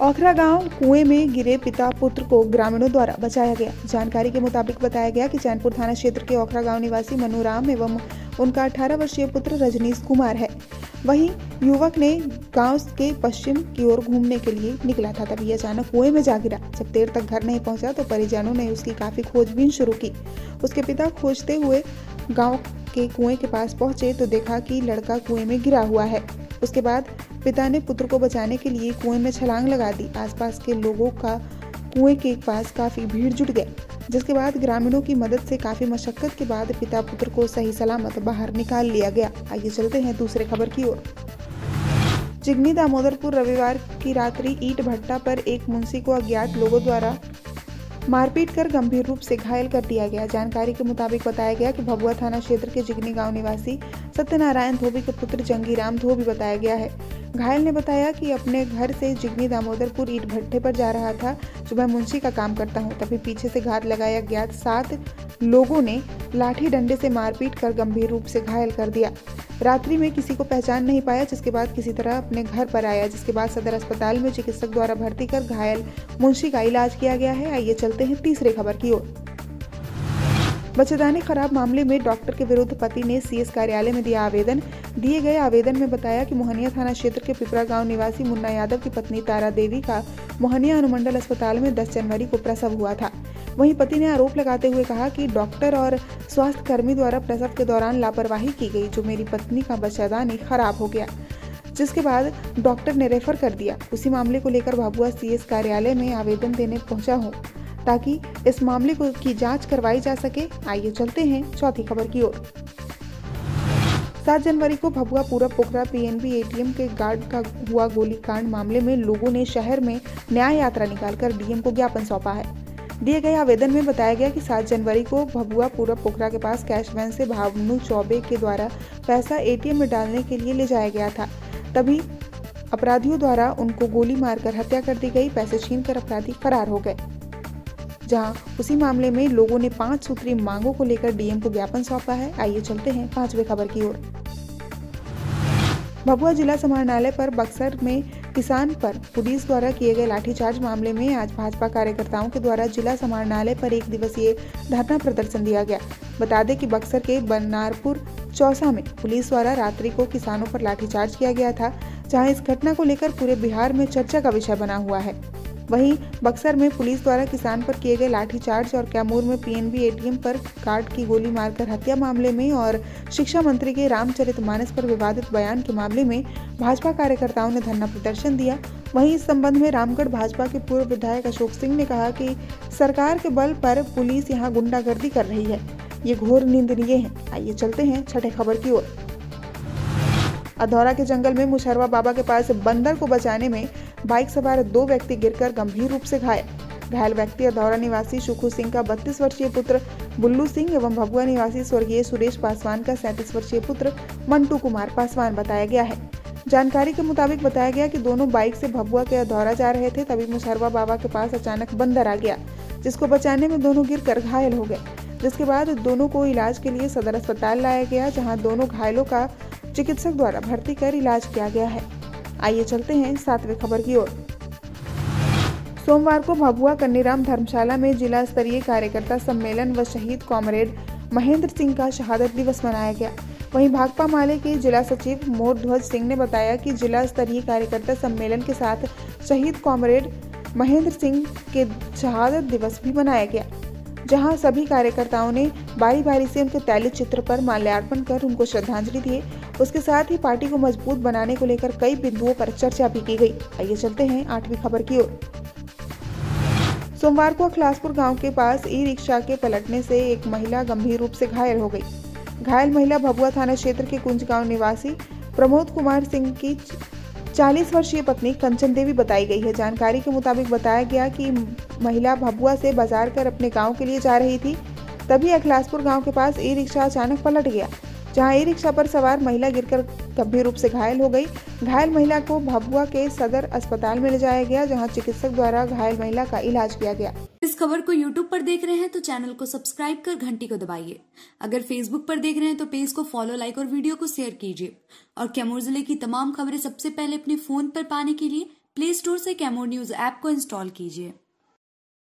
औखरा गाँव कुएँ में गिरे पिता पुत्र को ग्रामीणों द्वारा बचाया गया। जानकारी के मुताबिक बताया गया कि चैनपुर थाना क्षेत्र के औखरा गाँव निवासी मनुराम एवं उनका 18 वर्षीय पुत्र रजनीश कुमार है। वहीं युवक ने गाँव के पश्चिम की ओर घूमने के लिए निकला था, तभी अचानक कुएँ में जा गिरा। जब देर तक घर नहीं पहुँचा तो परिजनों ने उसकी काफ़ी खोजबीन शुरू की। उसके पिता खोजते हुए गाँव के कुएँ के पास पहुँचे तो देखा कि लड़का कुएँ में गिरा हुआ है। उसके बाद पिता ने पुत्र को बचाने के लिए कुएँ में छलांग लगा दी। आसपास के लोगों का कुएँ के पास काफ़ी भीड़ जुट गई, जिसके बाद ग्रामीणों की मदद से काफ़ी मशक्कत के बाद पिता पुत्र को सही सलामत बाहर निकाल लिया गया। आइए चलते हैं दूसरे खबर की ओर। जिगनी दामोदरपुर रविवार की रात्रि ईट भट्टा पर एक मुंशी को अज्ञात लोगों द्वारा मारपीट कर गंभीर रूप से घायल कर दिया गया। जानकारी के मुताबिक बताया गया कि भभुआ थाना क्षेत्र के जिगनी गाँव निवासी सत्यनारायण धोबी के पुत्र जंगीराम धोबी बताया गया है। घायल ने बताया कि अपने घर से जिग्नी दामोदरपुर ईट भट्टे पर जा रहा था। जो मैं मुंशी का काम करता हूँ, तभी पीछे से घात लगाया ज्ञात सात लोगों ने लाठी डंडे से मारपीट कर गंभीर रूप से घायल कर दिया। रात्रि में किसी को पहचान नहीं पाया, जिसके बाद किसी तरह अपने घर पर आया, जिसके बाद सदर अस्पताल में चिकित्सक द्वारा भर्ती कर घायल मुंशी का इलाज किया गया है। आइए चलते हैं तीसरे खबर की ओर। बच्चेदानी खराब मामले में डॉक्टर के विरुद्ध पति ने सीएस कार्यालय में दिया आवेदन। दिए गए आवेदन में बताया कि मोहनिया थाना क्षेत्र के पिपरा गाँव निवासी मुन्ना यादव की पत्नी तारा देवी का मोहनिया अनुमंडल अस्पताल में 10 जनवरी को प्रसव हुआ था। वहीं पति ने आरोप लगाते हुए कहा कि डॉक्टर और स्वास्थ्य कर्मी द्वारा प्रसव के दौरान लापरवाही की गई, जो मेरी पत्नी का बच्चेदानी खराब हो गया, जिसके बाद डॉक्टर ने रेफर कर दिया। उसी मामले को लेकर भाभुआ सीएस कार्यालय में आवेदन देने पहुँचा हूँ, ताकि इस मामले को की जाँच करवाई जा सके। आइए चलते हैं चौथी खबर की ओर। सात जनवरी को भभुआ पूरब पोखरा पीएनबी एटीएम के गार्ड का हुआ गोलीकांड मामले में लोगों ने शहर में न्याय यात्रा निकालकर डीएम को ज्ञापन सौंपा है। दिए गए आवेदन में बताया गया कि 7 जनवरी को भभुआ पूरब पोखरा के पास कैश वैन से भावनु चौबे के द्वारा पैसा एटीएम में डालने के लिए ले जाया गया था। तभी अपराधियों द्वारा उनको गोली मारकर हत्या कर दी गई, पैसे छीनकर अपराधी फरार हो गए। जहाँ उसी मामले में लोगों ने पाँच सूत्री मांगों को लेकर डीएम को ज्ञापन सौंपा है। आइए चलते हैं पांचवे खबर की ओर। भभुआ जिला समाहरणालय पर बक्सर में किसान पर पुलिस द्वारा किए गए लाठीचार्ज मामले में आज भाजपा कार्यकर्ताओं के द्वारा जिला समाहरणालय पर एक दिवसीय धरना प्रदर्शन दिया गया। बता दें कि बक्सर के बनारपुर चौसा में पुलिस द्वारा रात्रि को किसानों पर लाठीचार्ज किया गया था, जहाँ इस घटना को लेकर पूरे बिहार में चर्चा का विषय बना हुआ है। वहीं बक्सर में पुलिस द्वारा किसान पर किए गए लाठीचार्ज और कैमूर में पीएनबी एटीएम पर कार्ड की गोली मारकर हत्या मामले में और शिक्षा मंत्री के रामचरित मानस पर विवादित बयान के मामले में भाजपा कार्यकर्ताओं ने धरना प्रदर्शन दिया। वहीं इस संबंध में रामगढ़ भाजपा के पूर्व विधायक अशोक सिंह ने कहा कि सरकार के बल पर पुलिस यहाँ गुंडागर्दी कर रही है। ये घोर निंदनीय है। आइए चलते हैं छठे खबर की ओर। अधौरा के जंगल में मुशरवा बाबा के पास बंदर को बचाने में बाइक सवार दो व्यक्ति गिरकर गंभीर रूप से घायल। घायल व्यक्ति अधौरा निवासी सुखू सिंह का बत्तीस वर्षीय पुत्र, बुल्लू सिंह एवं भभुआ निवासी स्वर्गीय सुरेश पासवान का सैंतीस वर्षीय पुत्र, मंटू कुमार पासवान बताया गया है। जानकारी के मुताबिक बताया गया कि दोनों बाइक से भभुआ के अधौरा जा रहे थे, तभी मुशरवा बाबा के पास अचानक बंदर आ गया, जिसको बचाने में दोनों गिर घायल हो गए। जिसके बाद दोनों को इलाज के लिए सदर अस्पताल लाया गया, जहाँ दोनों घायलों का चिकित्सक द्वारा भर्ती कर इलाज किया गया है। आइए चलते हैं सातवें खबर की ओर। सोमवार को भभुआ कन्नीराम धर्मशाला में जिला स्तरीय कार्यकर्ता सम्मेलन व शहीद कॉमरेड महेंद्र सिंह का शहादत दिवस मनाया गया। वहीं भाकपा माले के जिला सचिव मोर ध्वज सिंह ने बताया कि जिला स्तरीय कार्यकर्ता सम्मेलन के साथ शहीद कॉमरेड महेंद्र सिंह के शहादत दिवस भी मनाया गया। जहाँ सभी कार्यकर्ताओं ने बारी बारी से उनके तैलित चित्र पर माल्यार्पण कर उनको श्रद्धांजलि दिए उसके साथ ही पार्टी को मज़बूत बनाने को लेकर कई बिंदुओं पर चर्चा भी की गई। आइए चलते हैं आठवीं खबर की ओर। सोमवार को अखलासपुर गाँव के पास ई रिक्शा के पलटने से एक महिला गंभीर रूप से घायल हो गई। घायल महिला भभुआ थाना क्षेत्र के कुंज गाँव निवासी प्रमोद कुमार सिंह की 40 वर्षीय पत्नी कंचन देवी बताई गई है। जानकारी के मुताबिक बताया गया कि महिला भभुआ से बाज़ार कर अपने गाँव के लिए जा रही थी। तभी अखलासपुर गाँव के पास ई रिक्शा अचानक पलट गया। जहाँ ई रिक्शा पर सवार महिला गिरकर गंभीर रूप से घायल हो गई। घायल महिला को भभुआ के सदर अस्पताल में ले जाया गया, जहाँ चिकित्सक द्वारा घायल महिला का इलाज किया गया। इस खबर को यूट्यूब पर देख रहे हैं तो चैनल को सब्सक्राइब कर घंटी को दबाइए। अगर फेसबुक पर देख रहे हैं तो पेज को फॉलो लाइक और वीडियो को शेयर कीजिए। और कैमूर ज़िले की तमाम खबरें सबसे पहले अपने फ़ोन पर पाने के लिए प्ले स्टोर से कैमूर न्यूज़ ऐप को इंस्टॉल कीजिए।